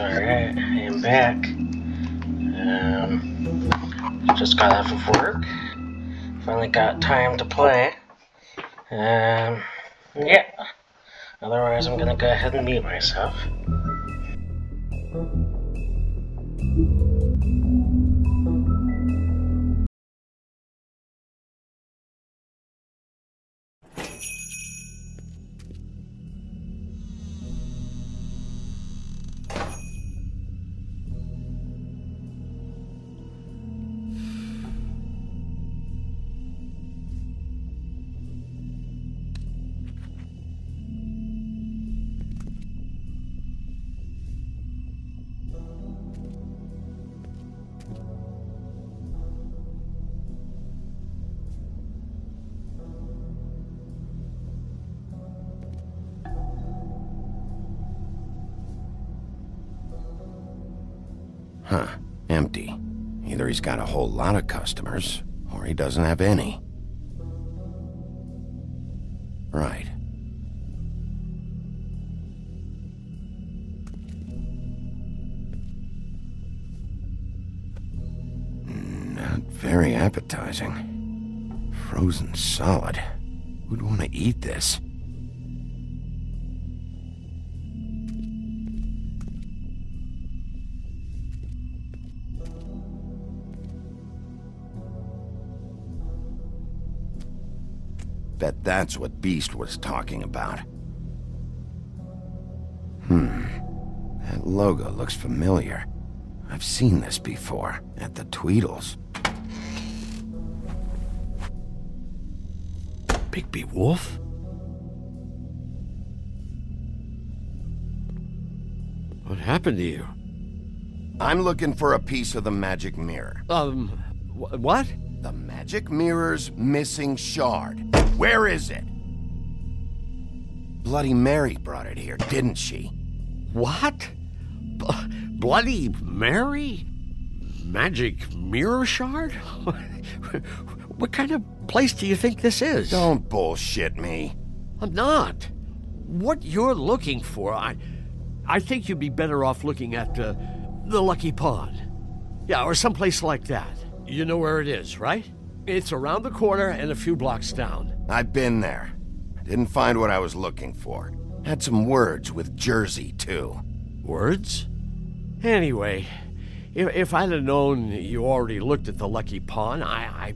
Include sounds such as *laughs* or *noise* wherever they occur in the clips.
Alright, I am back. Um, just got off of work. Finally got time to play. Um, yeah. Otherwise, I'm gonna go ahead and mute myself. Huh. Empty. Either he's got a whole lot of customers, or he doesn't have any. Right. Not very appetizing. Frozen solid. Who'd want to eat this? Bet that's what Beast was talking about. Hmm. That logo looks familiar. I've seen this before, at the Tweedles. Bigby Wolf? What happened to you? I'm looking for a piece of the magic mirror. Um, wh- what? The magic mirror's missing shard. Where is it? Bloody Mary brought it here, didn't she? What? B- Bloody Mary? Magic mirror shard? *laughs* what kind of place do you think this is? Don't bullshit me. I'm not. What you're looking for, I, I think you'd be better off looking at uh, the Lucky Pawn. Yeah, or someplace like that. You know where it is, right? It's around the corner and a few blocks down. I've been there. Didn't find what I was looking for. Had some words with Jersey, too. Words? Anyway, if, if I'd have known you already looked at the Lucky Pawn, I, I,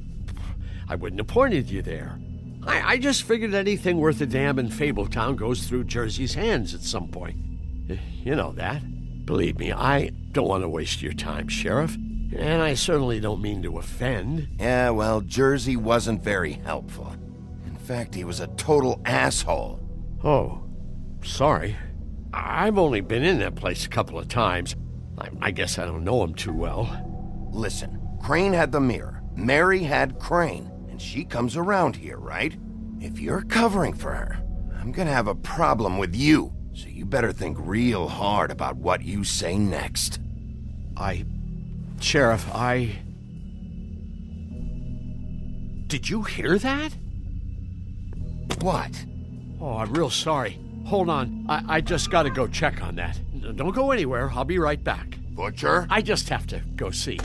I wouldn't have pointed you there. I, I just figured anything worth a damn in Fabletown goes through Jersey's hands at some point. Eh, you know that. Believe me, I don't want to waste your time, Sheriff. And I certainly don't mean to offend. Yeah, well, Jersey wasn't very helpful. In fact, he was a total asshole. Oh, sorry. I've only been in that place a couple of times. I, I guess I don't know him too well. Listen, Crane had the mirror. Mary had Crane, and she comes around here, right? If you're covering for her, I'm gonna have a problem with you. So you better think real hard about what you say next. I. Sheriff, I. Did you hear that? What? Oh, I'm real sorry. Hold on. I, I just gotta go check on that. Don't go anywhere. I'll be right back. Butcher? I just have to go see.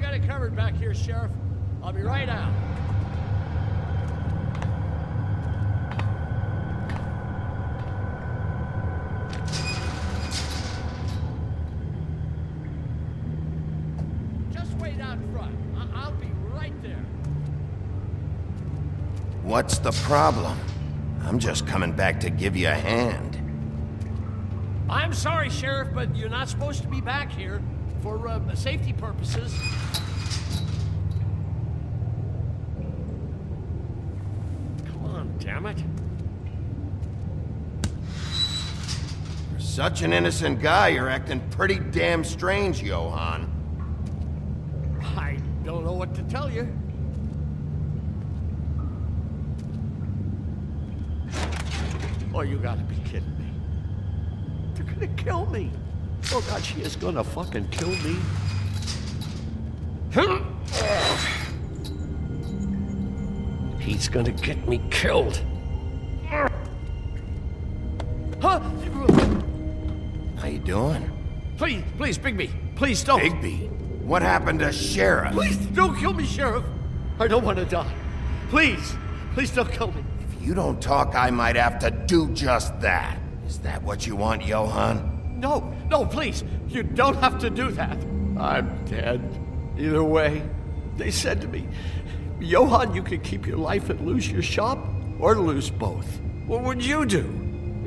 Got it covered back here, Sheriff. I'll be right out. Just wait out front. I- I'll be right there. What's the problem? I'm just coming back to give you a hand. I'm sorry, Sheriff, but you're not supposed to be back here for um, safety purposes. Come on, damn it. You're such an innocent guy, you're acting pretty damn strange, Johann. I don't know what to tell you. Oh, you gotta be kidding me. They're gonna kill me. Oh God, she is gonna fucking kill me. He's gonna get me killed. Huh? How you doing? Please, please, Bigby, please don't. Bigby, what happened to Sheriff? Please don't kill me, Sheriff. I don't want to die. Please, please don't kill me. If you don't talk, I might have to do just that. Is that what you want, Johann? No, no, please. You don't have to do that. I'm dead. Either way, they said to me, Johann, you could keep your life and lose your shop, or lose both. What would you do?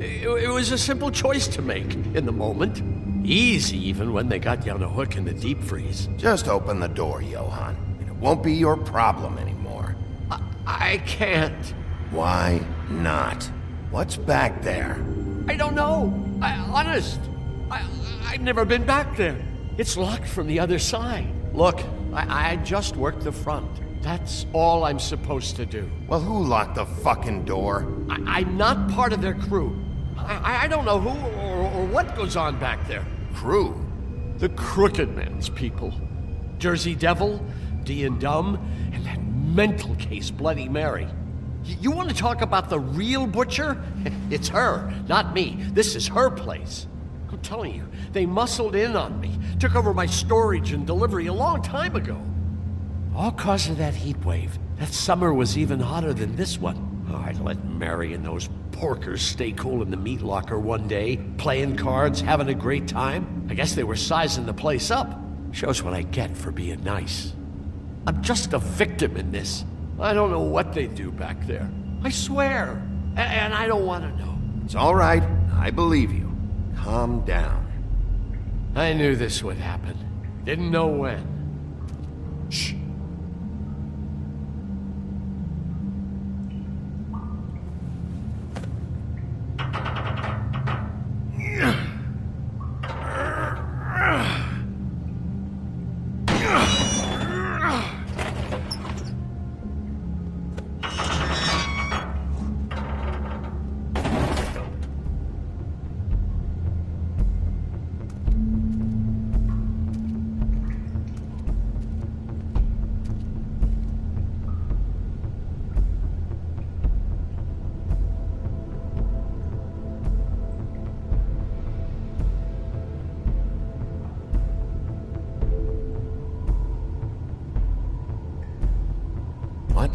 It, it was a simple choice to make in the moment. Easy, even when they got you on a hook in the deep freeze. Just open the door, Johann. and It won't be your problem anymore. I, I can't. Why not? What's back there? I don't know. I, honest. I, I've never been back there. It's locked from the other side. Look, I, I just worked the front. That's all I'm supposed to do. Well, who locked the fucking door? I, I'm not part of their crew. I, I don't know who or, or what goes on back there. Crew? The Crooked Man's people. Jersey Devil, Dee and Dum, and that mental case, Bloody Mary. Y- You want to talk about the real butcher? *laughs* It's her, not me. This is her place. Telling you, they muscled in on me, took over my storage and delivery a long time ago. All cause of that heat wave. That summer was even hotter than this one. Oh, I'd let Mary and those porkers stay cool in the meat locker one day, playing cards, having a great time. I guess they were sizing the place up. Shows what I get for being nice. I'm just a victim in this. I don't know what they do back there. I swear. A- and I don't want to know. It's all right. I believe you. Calm down. I knew this would happen. Didn't know when.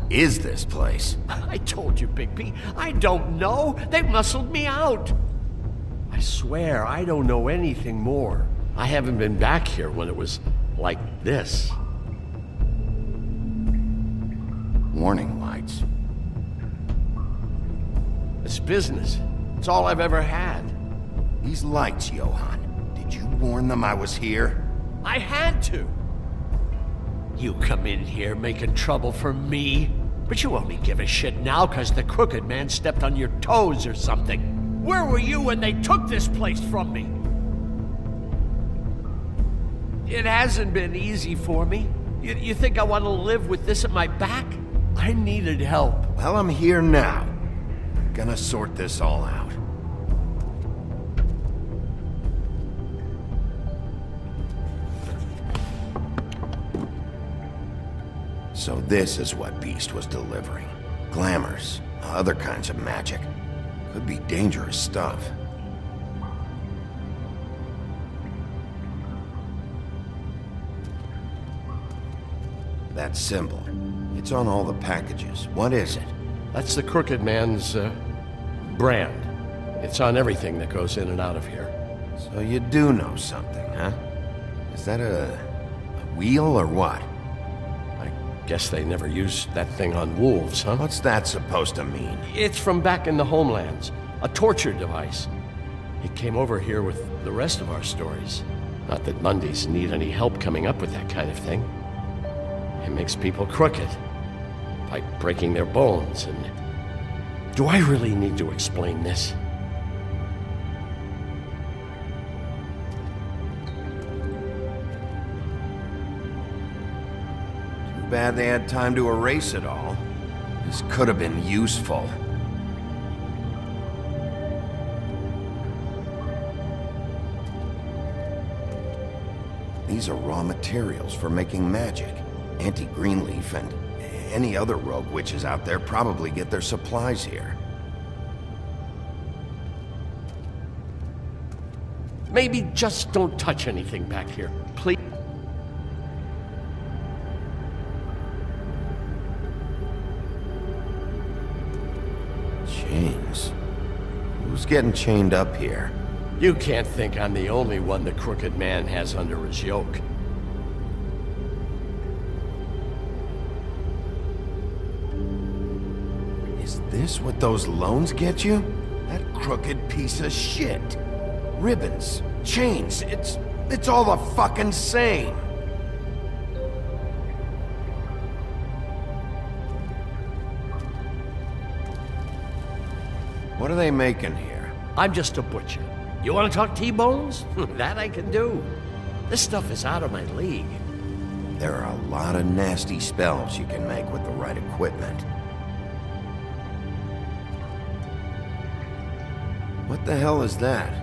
Is this place? I told you, Bigby. I don't know. They muscled me out. I swear, I don't know anything more. I haven't been back here when it was like this. Warning lights. It's business. It's all I've ever had. These lights, Johann. Did you warn them I was here? I had to. You come in here making trouble for me, but you only give a shit now because the crooked man stepped on your toes or something. Where were you when they took this place from me? It hasn't been easy for me. You, you think I want to live with this at my back? I needed help. Well, I'm here now. Gonna sort this all out. So this is what Beast was delivering. Glamours, other kinds of magic. Could be dangerous stuff. That symbol. It's on all the packages. What is it? That's the crooked man's uh, brand. It's on everything that goes in and out of here. So you do know something, huh? Is that a, a wheel or what? I guess they never used that thing on wolves, huh? What's that supposed to mean? It's from back in the homelands. A torture device. It came over here with the rest of our stories. Not that Mundys need any help coming up with that kind of thing. It makes people crooked. By breaking their bones and... Do I really need to explain this? bad they had time to erase it all. This could have been useful. These are raw materials for making magic. Auntie Greenleaf and any other rogue witches out there probably get their supplies here. Maybe just don't touch anything back here, please. Getting chained up here? You can't think I'm the only one the crooked man has under his yoke. Is this what those loans get you? That crooked piece of shit. Ribbons, chains, it's... it's all the fucking same. What are they making here? I'm just a butcher. You want to talk T-bones? *laughs* that I can do. This stuff is out of my league. There are a lot of nasty spells you can make with the right equipment. What the hell is that?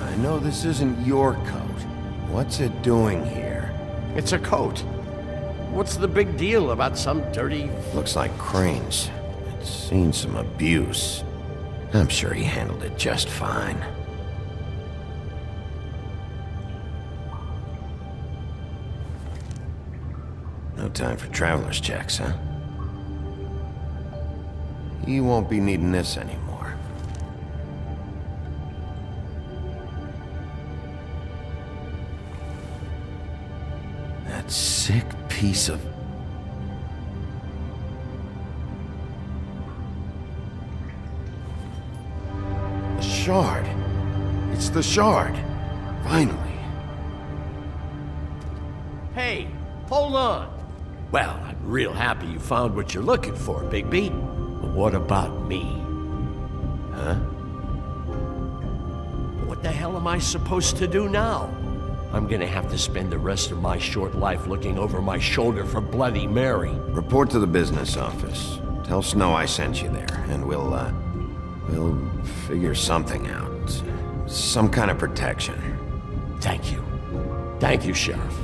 I know this isn't your coat. What's it doing here? It's a coat. What's the big deal about some dirty... Looks like Crane's. It's seen some abuse. I'm sure he handled it just fine. No time for traveler's checks, huh? You won't be needing this anymore. Piece of... The shard. It's the shard. Finally. Hey, hold on. Well, I'm real happy you found what you're looking for, Bigby. But what about me? Huh? What the hell am I supposed to do now? I'm gonna have to spend the rest of my short life looking over my shoulder for Bloody Mary. Report to the business office. Tell Snow I sent you there, and we'll, uh, we'll figure something out. Some kind of protection. Thank you. Thank you, Sheriff.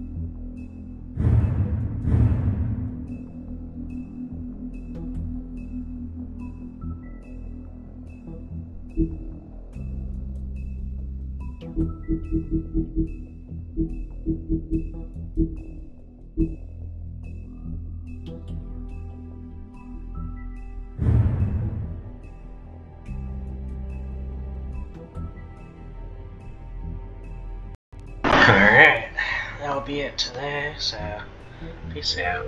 Alright, that'll be it today, so uh, peace out.